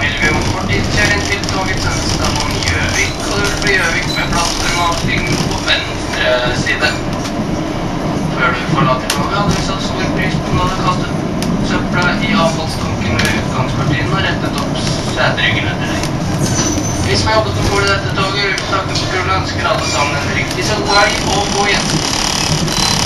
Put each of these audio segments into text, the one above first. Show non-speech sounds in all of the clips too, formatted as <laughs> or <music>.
vil vi om kort tid kjøre inn til toget Tønsberg Gjøvik, og det vil bli Gjøvik med plass for mating på venstre side. Før du forlater toget, hadde vi satt stor pris på når du kastet søpla i avfallsdunken ved utgangspartiene og rettet opp sædryggene til deg. Hvis vi jobbet om bord i dette toget, vil vi takke for turen ønsker alle sammen en riktig søndag og god gjest.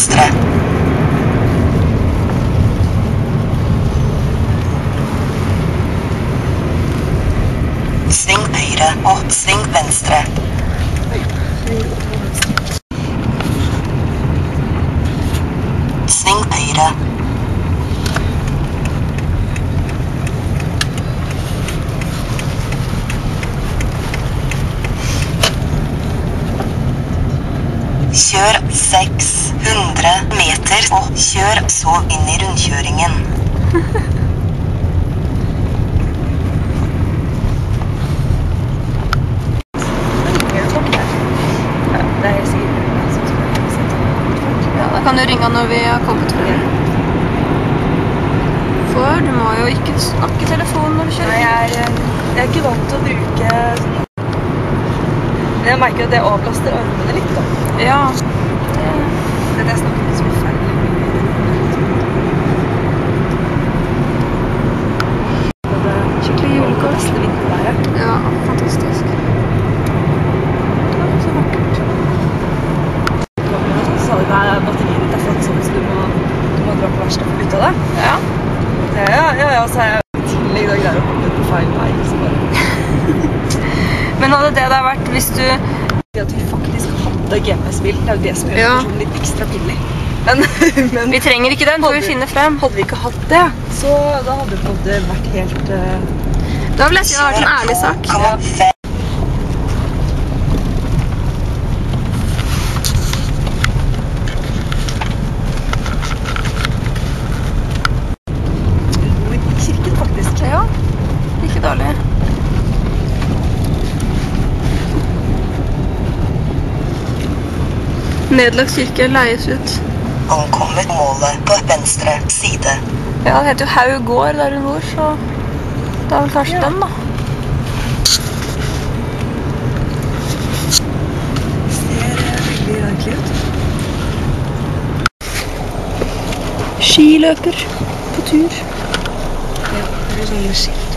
Oh, venstre. Sving høyre og sving venstre. Sving høyre. Kjør 600 meter og kjør så inn i rundkjøringen. Ja, da kan du ringe når vi har kommet forbi. For du må jo ikke snakke i telefonen når du Nei, kjører. jeg er, jeg er ikke vant til å bruke sånn- Men jeg merker at det avlaster armene litt, da. Ja. Det jeg snakker litt så forferdelig mye. Skikkelig julekort. Beste vinterværet. Ja, fantastisk. Så vakkert. Så sa de nei, batteriet ditt er flatt sånn, så du må, du må dra på verksted for å bytte det. Ja. Ja, ja, ja, ja, så har jeg i tillegg da greier å komme på feil vei. Så bare <laughs> Men hadde det da vært hvis du det at vi faktisk hadde GPS-bil, det er jo det som gjør Ja. litt ekstra pinlig. Men, <laughs> men Vi trenger ikke den, for vi finner frem. hadde vi ikke hatt det, så da hadde det vært helt uh, Da vil jeg si det har vært en ærlig sak. 2,5 god i kirken, faktisk. Ja. Ikke dårlig. Nedlagt kirke leies ut. Ankommer målet på venstre side. Ja, det heter jo Haug gård der hun bor, så det er vel kanskje Ja. den, da. Skiløper på tur. Ja, det er sånne skilt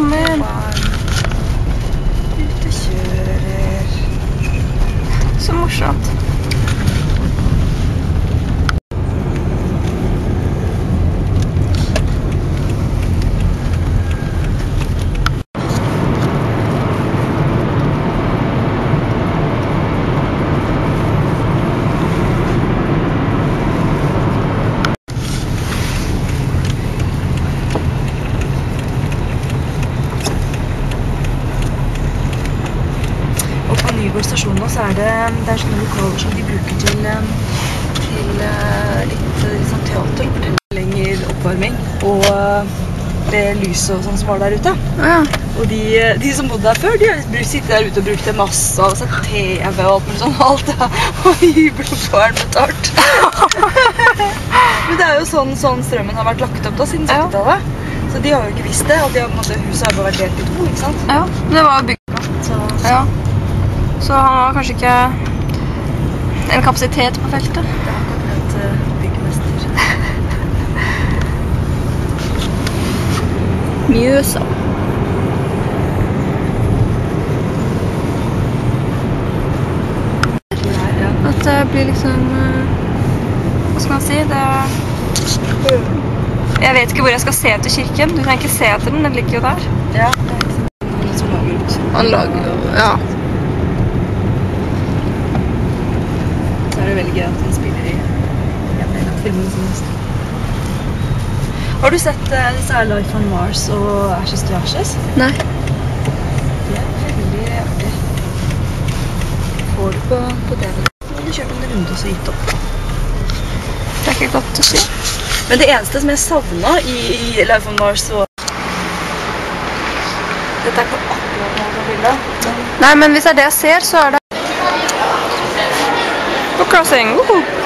man. Og så er det, det er sånne lokaler som de bruker til, eh, til eh, litt, litt sånn teater, fortellinger, oppvarming. Og eh, det lyset og sånn som var der ute. Ja. Og de, de som bodde der før, de har sittet der ute og brukt det masse og sett TV og alt mulig sånn. Alt. <laughs> Og er betalt. <laughs> Men det er jo sånn, sånn strømmen har vært lagt opp da siden 70-tallet. Så de har jo ikke visst det. Og de har, måte, huset har bare vært delt i to, ikke sant? ja. Det var bygd Så, Ja. Så han har kanskje ikke en kapasitet på feltet. det er akkurat et uh, byggmester. <laughs> Mjøsa. At det blir liksom eh, Hva skal man si? Det Jeg vet ikke hvor jeg skal se etter kirken. Du kan ikke se etter den, den ligger jo der. Ja, det er ikke ut. Han lager jo Ja. Gøy at han spiller i en del av filmene sine. Har du sett uh, disse her Life on Mars og Ashes to Ashes? Nei. Det er veldig artig. Får du på, på DVD. Nå har du kjørt en runde og så gitt opp. Det er ikke godt å si. Men det eneste som jeg savna i, i Life on Mars og Dette er ikke akkurat noe fra bildet. Men Nei, men hvis det er det jeg ser, så er det Crossing. Woohoo!